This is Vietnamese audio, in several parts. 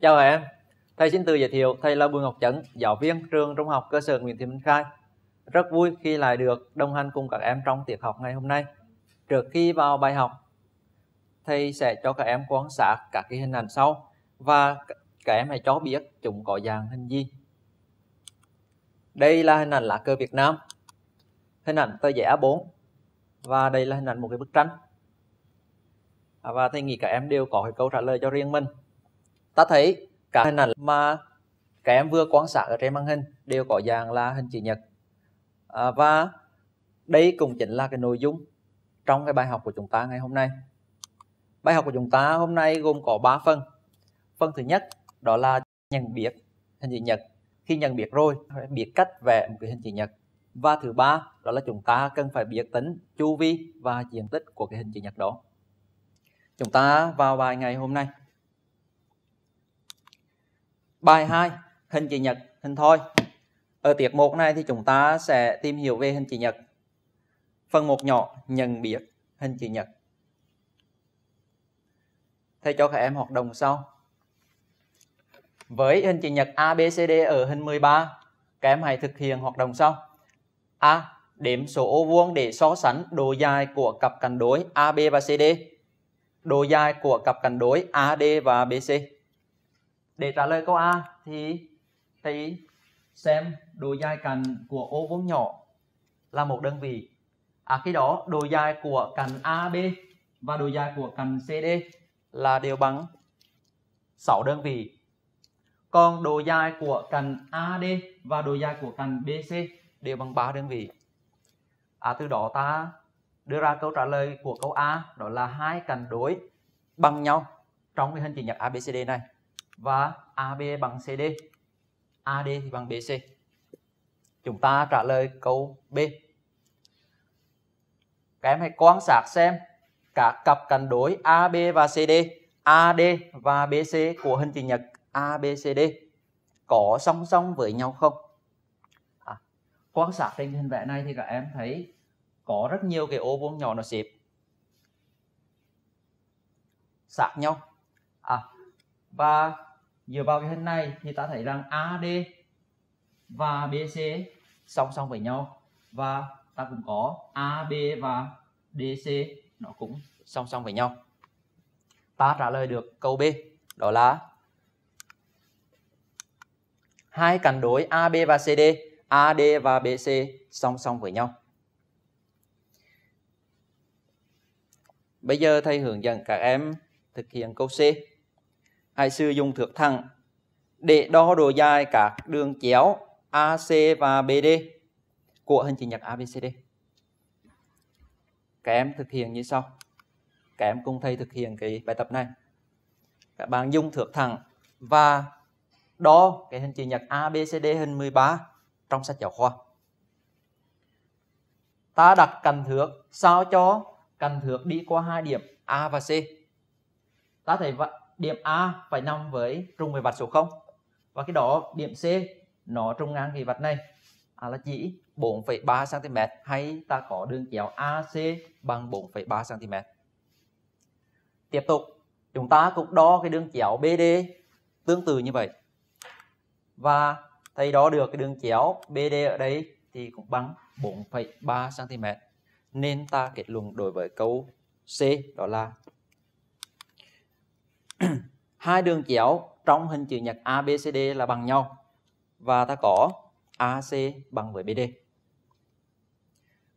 Chào em, thầy xin tự giới thiệu, thầy là Bùi Ngọc Chấn, giáo viên trường Trung học cơ sở Nguyễn Thị Minh Khai. Rất vui khi lại được đồng hành cùng các em trong tiết học ngày hôm nay. Trước khi vào bài học, thầy sẽ cho các em quan sát các cái hình ảnh sau và các em hãy cho biết chúng có dạng hình gì. Đây là hình ảnh lá cờ Việt Nam, hình ảnh tờ giấy A4 và đây là hình ảnh một cái bức tranh. À, và thầy nghĩ các em đều có cái câu trả lời cho riêng mình ta thấy cả hình ảnh mà các em vừa quan sát ở trên màn hình đều có dạng là hình chữ nhật. À, và đây cũng chính là cái nội dung trong cái bài học của chúng ta ngày hôm nay. Bài học của chúng ta hôm nay gồm có 3 phần. Phần thứ nhất đó là nhận biết hình chữ nhật. Khi nhận biết rồi phải biết cách vẽ một cái hình chữ nhật. Và thứ ba đó là chúng ta cần phải biết tính chu vi và diện tích của cái hình chữ nhật đó. Chúng ta vào bài ngày hôm nay. Bài 2, hình chữ nhật, hình thoi. Ở tiết 1 này thì chúng ta sẽ tìm hiểu về hình chữ nhật. Phần 1 nhỏ, nhận biết hình chữ nhật. Thầy cho các em hoạt động sau. Với hình chữ nhật ABCD ở hình 13, các em hãy thực hiện hoạt động sau. A. Đếm số ô vuông để so sánh độ dài của cặp cạnh đối AB và CD. Độ dài của cặp cạnh đối AD và BC để trả lời câu A thì thầy xem độ dài cạnh của ô vuông nhỏ là một đơn vị. À khi đó độ dài của cạnh AB và độ dài của cạnh CD là đều bằng 6 đơn vị. Còn độ dài của cạnh AD và độ dài của cạnh BC đều bằng 3 đơn vị. À từ đó ta đưa ra câu trả lời của câu A, đó là hai cạnh đối bằng nhau trong cái hình chữ nhật ABCD này và AB bằng CD. AD thì bằng BC. Chúng ta trả lời câu B. Các em hãy quan sát xem các cặp cạnh đối AB và CD, AD và BC của hình chữ nhật ABCD có song song với nhau không? À, quan sát trên hình vẽ này thì các em thấy có rất nhiều cái ô vuông nhỏ nó xếp sát nhau. À, và dựa vào cái hình này thì ta thấy rằng AD và BC song song với nhau và ta cũng có AB và DC nó cũng song song với nhau. Ta trả lời được câu B đó là hai cạnh đối AB và CD, AD và BC song song với nhau. Bây giờ thầy hướng dẫn các em thực hiện câu C hãy sử dụng thước thẳng để đo độ dài các đường chéo AC và BD của hình chữ nhật ABCD. Các em thực hiện như sau. Các em cùng thầy thực hiện cái bài tập này. Các bạn dùng thước thẳng và đo cái hình chữ nhật ABCD hình 13 trong sách giáo khoa. Ta đặt cành thước sao cho cành thước đi qua hai điểm A và C. Ta thấy điểm A phải nằm với trùng với vạch số 0 và cái đó điểm C nó trùng ngang cái vạch này à, là chỉ 4,3 cm hay ta có đường chéo AC bằng 4,3 cm. Tiếp tục chúng ta cũng đo cái đường chéo BD tương tự như vậy. Và thầy đo được cái đường chéo BD ở đây thì cũng bằng 4,3 cm. Nên ta kết luận đối với câu C đó là hai đường chéo trong hình chữ nhật ABCD là bằng nhau và ta có AC bằng với BD.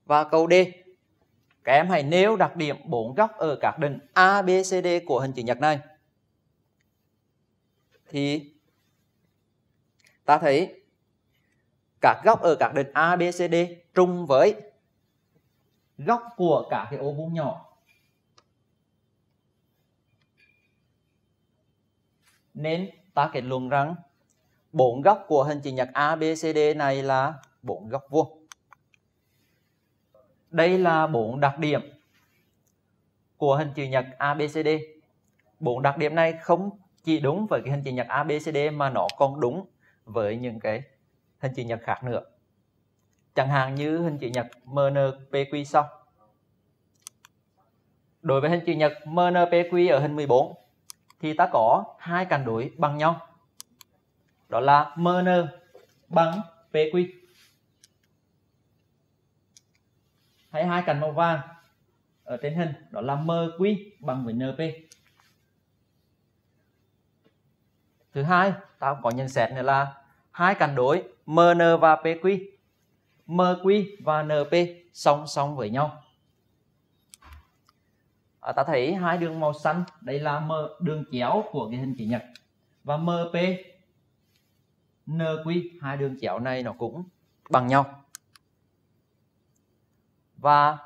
Và câu D, các em hãy nêu đặc điểm bốn góc ở các đỉnh ABCD của hình chữ nhật này. Thì ta thấy các góc ở các đỉnh ABCD trùng với góc của cả cái ô vuông nhỏ Nên ta kết luận rằng bốn góc của hình chữ nhật ABCD này là bốn góc vuông. Đây là bốn đặc điểm của hình chữ nhật ABCD. Bốn đặc điểm này không chỉ đúng với cái hình chữ nhật ABCD mà nó còn đúng với những cái hình chữ nhật khác nữa. Chẳng hạn như hình chữ nhật MNPQ sau. Đối với hình chữ nhật MNPQ ở hình 14 thì ta có hai cạnh đối bằng nhau. Đó là mn bằng pq Thấy hai cạnh màu vàng ở trên hình, đó là mq bằng với np thứ hai, ta cũng có nhận xét nữa là hai cạnh đối mn và pq mq và np song song với nhau à, ta thấy hai đường màu xanh đây là m đường chéo của cái hình chữ nhật. Và mp nq hai đường chéo này nó cũng bằng nhau. Và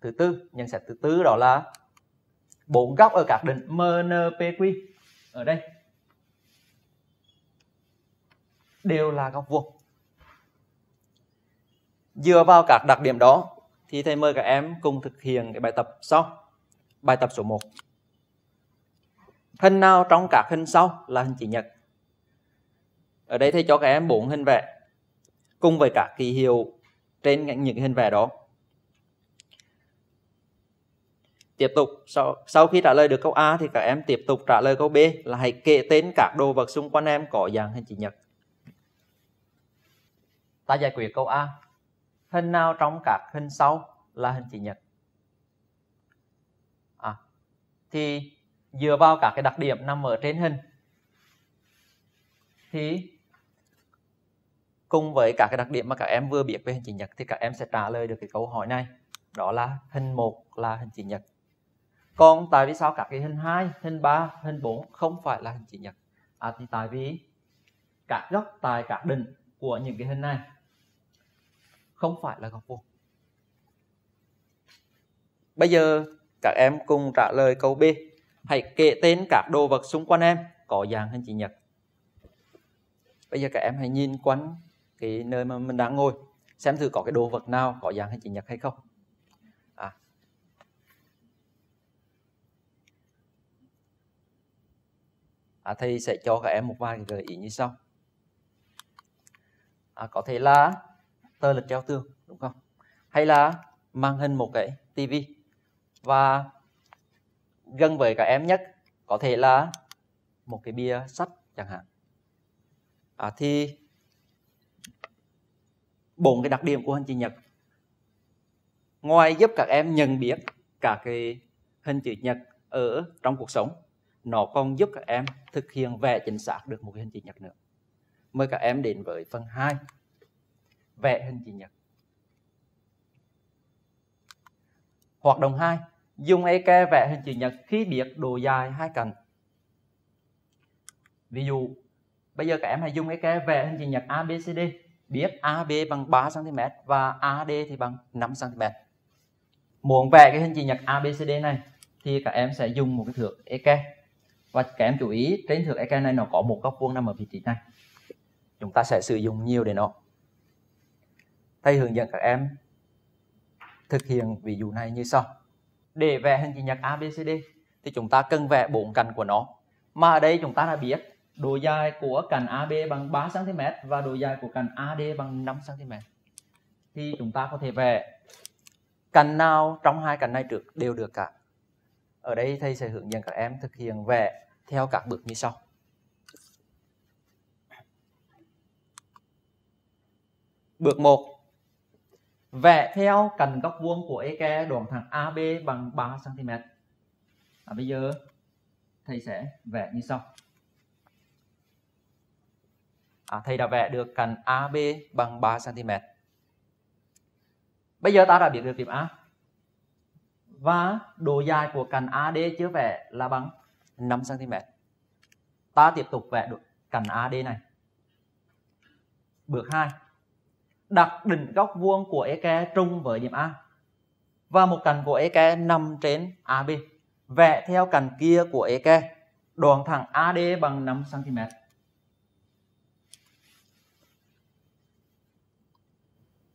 thứ tư nhận xét thứ tư đó là bốn góc ở các đỉnh MNPQ ở đây đều là góc vuông. Dựa vào các đặc điểm đó thì thầy mời các em cùng thực hiện cái bài tập sau bài tập số 1 hình nào trong các hình sau là hình chữ nhật ở đây thầy cho các em bốn hình vẽ cùng với các ký hiệu trên những hình vẽ đó Tiếp tục sau, sau khi trả lời được câu A thì các em tiếp tục trả lời câu B là hãy kể tên các đồ vật xung quanh em có dạng hình chữ nhật. Ta giải quyết câu A. Hình nào trong các hình sau là hình chữ nhật? À, thì dựa vào các cái đặc điểm nằm ở trên hình. Thì cùng với các cái đặc điểm mà các em vừa biết về hình chữ nhật thì các em sẽ trả lời được cái câu hỏi này. Đó là hình 1 là hình chữ nhật. Còn tại vì sao các cái hình 2, hình 3, hình 4 không phải là hình chữ nhật? À, thì tại vì các góc tại các đỉnh của những cái hình này không phải là góc vuông. Bây giờ các em cùng trả lời câu B. Hãy kể tên các đồ vật xung quanh em. Có dạng hình chữ nhật. Bây giờ các em hãy nhìn quanh cái nơi mà mình đang ngồi xem thử có cái đồ vật nào có dạng hình chữ nhật hay không. À, à thầy sẽ cho các em một vài gợi ý như sau. À, có thể là tờ lịch treo tường đúng không? Hay là màn hình một cái tivi và gần với các em nhất có thể là một cái bia sách chẳng hạn à, thì bốn cái đặc điểm của hình chữ nhật ngoài giúp các em nhận biết cả cái hình chữ nhật ở trong cuộc sống nó còn giúp các em thực hiện vẽ chính xác được một cái hình chữ nhật nữa. Mời các em đến với phần 2. Vẽ hình chữ nhật. Hoạt động 2. Dùng eke vẽ hình chữ nhật khi biết độ dài hai cạnh. Ví dụ, bây giờ các em hãy dùng eke vẽ hình chữ nhật ABCD. Biết AB bằng 3 cm và AD thì bằng 5 cm. Muốn vẽ cái hình chữ nhật ABCD này thì các em sẽ dùng một cái thước eke và các em chú ý trên thước EK này nó có một góc vuông nằm ở vị trí này chúng ta sẽ sử dụng nhiều để nó thầy hướng dẫn các em thực hiện ví dụ này như sau để vẽ hình chữ nhật ABCD thì chúng ta cần vẽ bốn cạnh của nó mà ở đây chúng ta đã biết độ dài của cạnh AB bằng 3 cm và độ dài của cạnh AD bằng 5 cm thì chúng ta có thể vẽ cạnh nào trong hai cạnh này trước đều được cả ở đây thầy sẽ hướng dẫn các em thực hiện vẽ theo các bước như sau. Bước 1. Vẽ theo cạnh góc vuông của EK đoạn thẳng AB bằng 3 cm. À, bây giờ thầy sẽ vẽ như sau. À, thầy đã vẽ được cạnh AB bằng 3 cm. Bây giờ ta đã biết được điểm A. Và độ dài của cạnh AD chưa vẽ là bằng 5 cm. Ta tiếp tục vẽ được cạnh AD này. Bước 2. Đặt đỉnh góc vuông của EK trung với điểm A. Và một cạnh của EK nằm trên AB. Vẽ theo cạnh kia của EK. Đoạn thẳng AD bằng 5 cm.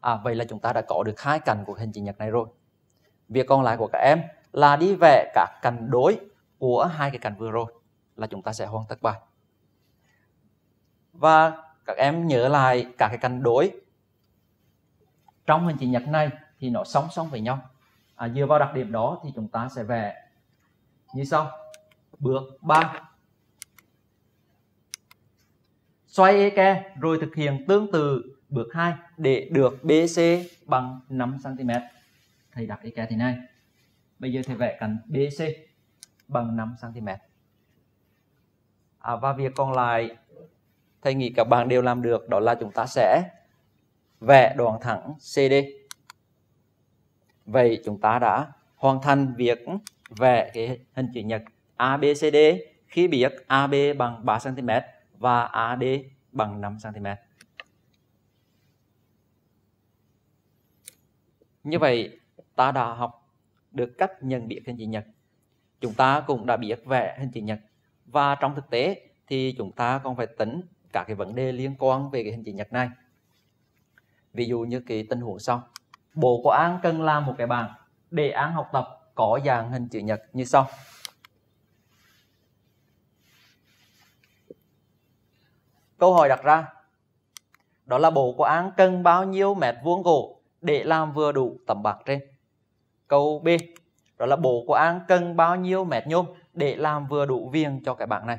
À, vậy là chúng ta đã có được hai cạnh của hình chữ nhật này rồi. Việc còn lại của các em là đi vẽ các cạnh đối của hai cái cạnh vừa rồi là chúng ta sẽ hoàn tất bài. Và các em nhớ lại các cái cạnh đối trong hình chữ nhật này thì nó song song với nhau. À, dựa vào đặc điểm đó thì chúng ta sẽ vẽ như sau. Bước 3 Xoay EK rồi thực hiện tương tự bước 2 để được BC bằng 5 cm. Thầy đặt EK thế này. Bây giờ thầy vẽ cạnh BC bằng 5 cm. À, và việc còn lại thầy nghĩ các bạn đều làm được đó là chúng ta sẽ vẽ đoạn thẳng CD. Vậy chúng ta đã hoàn thành việc vẽ cái hình chữ nhật ABCD khi biết AB bằng 3 cm và AD bằng 5 cm. Như vậy, ta đã học được cách nhận biết hình chữ nhật. Chúng ta cũng đã biết vẽ hình chữ nhật và trong thực tế thì chúng ta còn phải tính các cái vấn đề liên quan về cái hình chữ nhật này. Ví dụ như cái tình huống sau. Bộ của An cần làm một cái bảng để An học tập có dạng hình chữ nhật như sau. Câu hỏi đặt ra, đó là bộ của An cần bao nhiêu mét vuông gỗ để làm vừa đủ tấm bạc trên. Câu B, đó là bộ của An cần bao nhiêu mét nhôm để làm vừa đủ viền cho cái bảng này.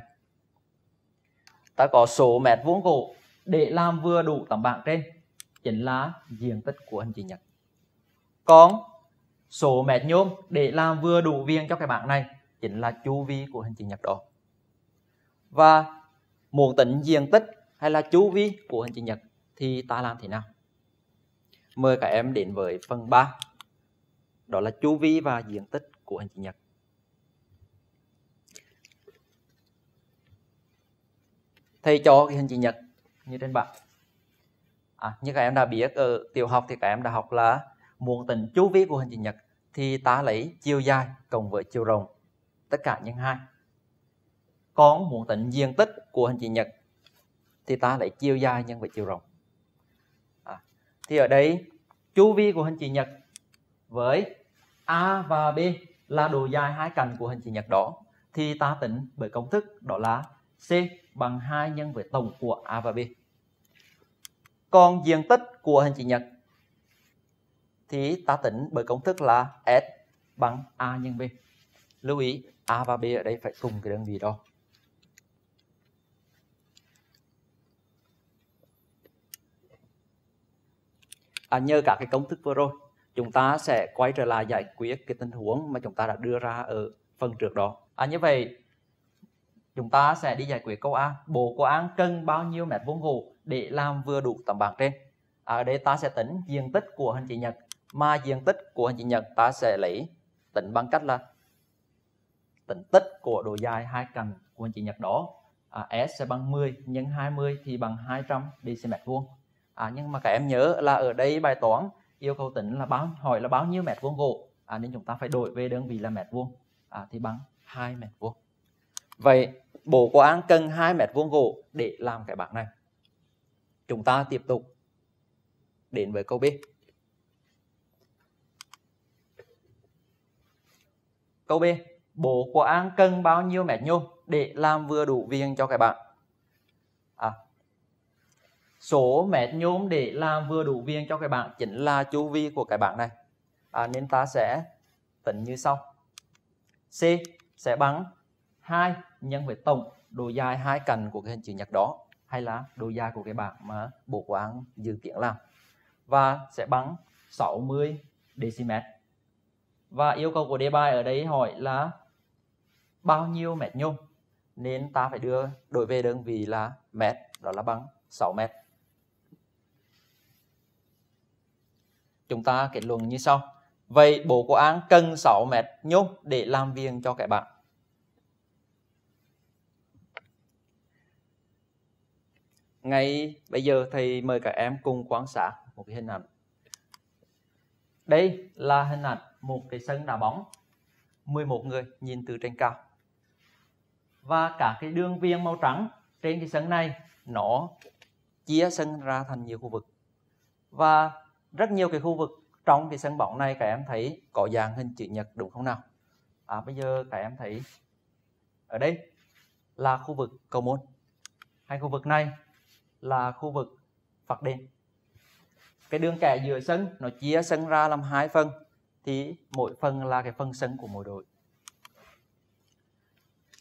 Ta có số mét vuông gỗ để làm vừa đủ tấm bảng trên chính là diện tích của hình chữ nhật. Còn số mét nhôm để làm vừa đủ viền cho cái bảng này chính là chu vi của hình chữ nhật đó. Và muốn tính diện tích hay là chu vi của hình chữ nhật thì ta làm thế nào? Mời các em đến với phần 3. Đó là chu vi và diện tích của hình chữ nhật. Thầy cho cái hình chữ nhật như trên bảng. À, như các em đã biết ở tiểu học thì các em đã học là muốn tính chu vi của hình chữ nhật thì ta lấy chiều dài cộng với chiều rộng tất cả nhân hai. Còn muốn tính diện tích của hình chữ nhật thì ta lấy chiều dài nhân với chiều rộng. À, thì ở đây chu vi của hình chữ nhật với A và B là độ dài hai cạnh của hình chữ nhật đó thì ta tính bởi công thức đó là C bằng 2 nhân với tổng của A và B. Còn diện tích của hình chữ nhật thì ta tính bởi công thức là S bằng A nhân B. Lưu ý A và B ở đây phải cùng cái đơn vị đó. À, nhờ cả cái công thức vừa rồi chúng ta sẽ quay trở lại giải quyết cái tình huống mà chúng ta đã đưa ra ở phần trước đó. À, như vậy chúng ta sẽ đi giải quyết câu A. Bộ của An cân bao nhiêu mét vuông gỗ để làm vừa đủ tấm bảng trên? À, ở đây ta sẽ tính diện tích của hình chữ nhật mà diện tích của hình chữ nhật ta sẽ lấy tính bằng cách là tính tích của độ dài hai cạnh của hình chữ nhật đó. À, S sẽ bằng 10 nhân 20 thì bằng 200 dm vuông. À, nhưng mà các em nhớ là ở đây bài toán yêu cầu tính là bao hỏi là bao nhiêu mét vuông gỗ? À, nên chúng ta phải đổi về đơn vị là mét vuông. À, thì bằng 2 mét vuông. Vậy bộ quán cần 2 mét vuông gỗ để làm cái bảng này chúng ta tiếp tục đến với câu B Câu B, bộ của An cần bao nhiêu mét nhôm để làm vừa đủ viên cho các bạn? À, số mét nhôm để làm vừa đủ viên cho các bạn chính là chu vi của cái bảng này. À, nên ta sẽ tính như sau. C sẽ bằng 2 nhân với tổng độ dài hai cạnh của cái hình chữ nhật đó hay là độ dài của cái bảng mà bộ quán dự kiến làm. Và sẽ bằng 60 dm và yêu cầu của đề bài ở đây hỏi là bao nhiêu mét nhôm? Nên ta phải đưa đổi về đơn vị là mét, đó là bằng 6 mét. Chúng ta kết luận như sau. Vậy bộ của án cần 6 mét nhôm để làm viên cho cái bạn. Ngay bây giờ thầy mời các em cùng quan sát một cái hình ảnh. Đây là hình ảnh một cái sân đá bóng. 11 người nhìn từ trên cao. Và cả cái đường viên màu trắng trên cái sân này, nó chia sân ra thành nhiều khu vực. Và rất nhiều cái khu vực trong cái sân bóng này các em thấy có dạng hình chữ nhật đúng không nào? À bây giờ các em thấy ở đây là khu vực cầu môn. Hai khu vực này là khu vực phạt đền cái đường kẻ giữa sân nó chia sân ra làm hai phần thì mỗi phần là cái phần sân của mỗi đội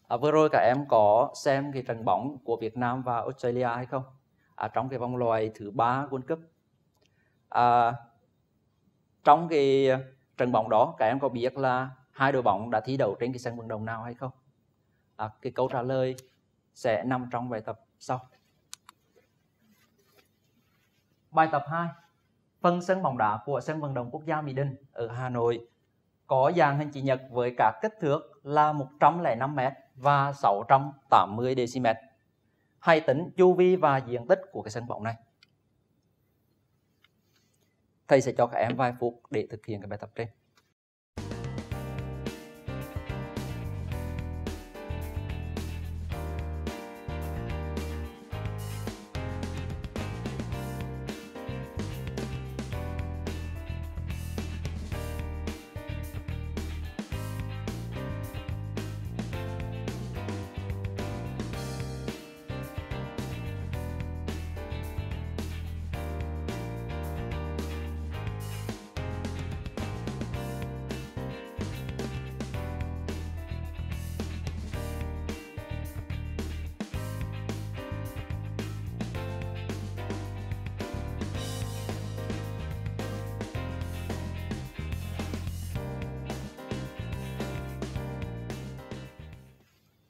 À, vừa rồi các em có xem cái trận bóng của Việt Nam và Australia hay không? À, trong cái vòng loại thứ ba World Cup. À, trong cái trận bóng đó các em có biết là hai đội bóng đã thi đấu trên cái sân vận động nào hay không? À, cái câu trả lời sẽ nằm trong bài tập sau. Bài tập 2. Phân sân bóng đá của sân vận động quốc gia Mỹ Đình ở Hà Nội có dạng hình chữ nhật với các kích thước là 105m và 680 dm. Hãy tính chu vi và diện tích của cái sân bóng này. Thầy sẽ cho các em vài phút để thực hiện cái bài tập trên.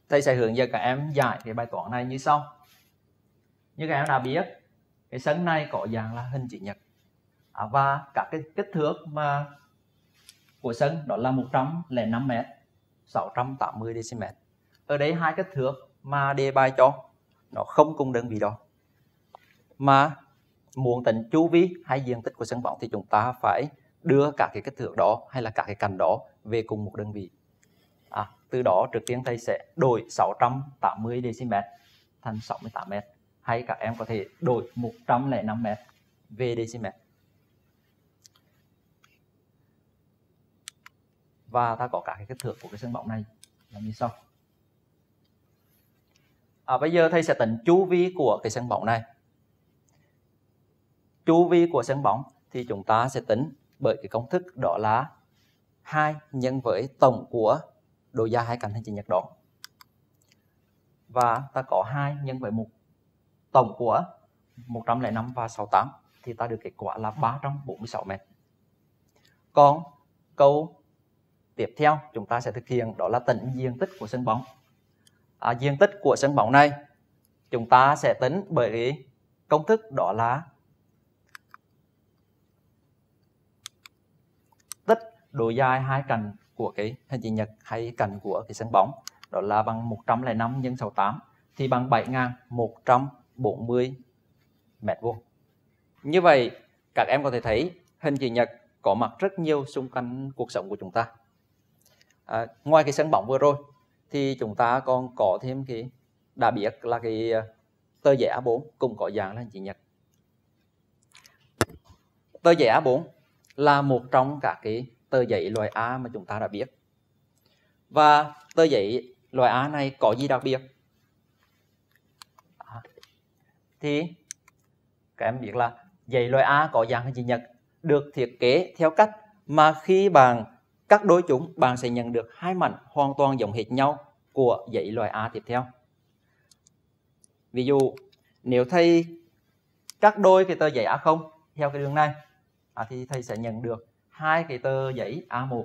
Thầy sẽ hướng dẫn các em giải cái bài toán này như sau. Như các em đã biết, cái sân này có dạng là hình chữ nhật. À, và các cái kích thước mà của sân đó là 105 m, 680 dm. Ở đây hai kích thước mà đề bài cho nó không cùng đơn vị đó. Mà muốn tính chu vi hay diện tích của sân bóng thì chúng ta phải đưa các cái kích thước đó hay là các cái cạnh đó về cùng một đơn vị. Từ đó trước tiên thầy sẽ đổi 680 dm thành 68 m hay các em có thể đổi 105 m về dm và ta có cả cái kích thước của cái sân bóng này. Là như sau. À, bây giờ thầy sẽ tính chu vi của cái sân bóng này. Chu vi của sân bóng thì chúng ta sẽ tính bởi cái công thức đó là 2 nhân với tổng của độ dài hai cạnh hình chữ nhật đó và ta có hai nhân với một tổng của 105 và 68 thì ta được kết quả là 346 mét. Còn câu tiếp theo chúng ta sẽ thực hiện đó là tính diện tích của sân bóng. À, diện tích của sân bóng này chúng ta sẽ tính bởi công thức đó là tích độ dài hai cạnh của cái hình chữ nhật hay cạnh của cái sân bóng đó là bằng 105 nhân 68 thì bằng 7140 mét vuông. Như vậy các em có thể thấy hình chữ nhật có mặt rất nhiều xung quanh cuộc sống của chúng ta. À, ngoài cái sân bóng vừa rồi thì chúng ta còn có thêm cái đã biết là cái à, tờ giấy A4 cũng có dạng là hình chữ nhật. Tờ giấy A4 là một trong các cái tờ giấy loại A mà chúng ta đã biết. Và tờ giấy loại A này có gì đặc biệt? À, thì các em biết là giấy loại A có dạng hình chữ nhật được thiết kế theo cách mà khi bạn cắt đôi chúng bạn sẽ nhận được hai mảnh hoàn toàn giống hệt nhau của giấy loại A tiếp theo. Ví dụ nếu thầy cắt đôi cái tờ giấy A0 theo cái đường này à, thì thầy sẽ nhận được hai cái tờ giấy A1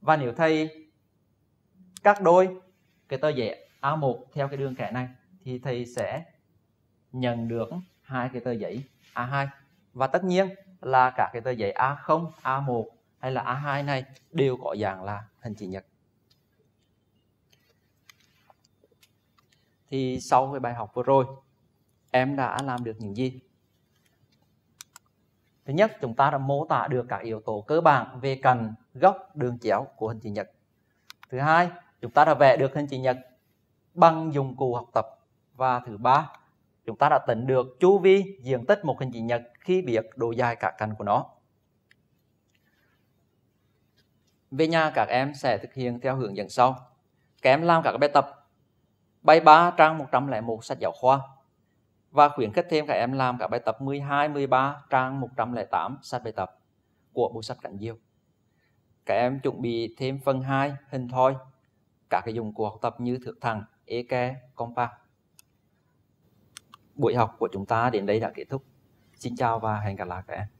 và nếu thầy cắt đôi cái tờ giấy A1 theo cái đường kẻ này thì thầy sẽ nhận được hai cái tờ giấy A2 và tất nhiên là cả cái tờ giấy A0, A1 hay là A2 này đều có dạng là hình chữ nhật. Thì sau cái bài học vừa rồi em đã làm được những gì? Thứ nhất, chúng ta đã mô tả được các yếu tố cơ bản về cạnh, góc, đường chéo của hình chữ nhật. Thứ hai, chúng ta đã vẽ được hình chữ nhật bằng dụng cụ học tập. Và thứ ba, chúng ta đã tính được chu vi diện tích một hình chữ nhật khi biết độ dài các cạnh của nó. Về nhà các em sẽ thực hiện theo hướng dẫn sau. Các em làm các bài tập bài 3 trang 101 sách giáo khoa và khuyến khích thêm các em làm các bài tập 12, 13, trang 108 sách bài tập của bộ sách Cảnh Diêu. Các em chuẩn bị thêm phần 2 hình thoi các cái dụng cụ học tập như thước thẳng, eke, compa. Buổi học của chúng ta đến đây đã kết thúc. Xin chào và hẹn gặp lại các em.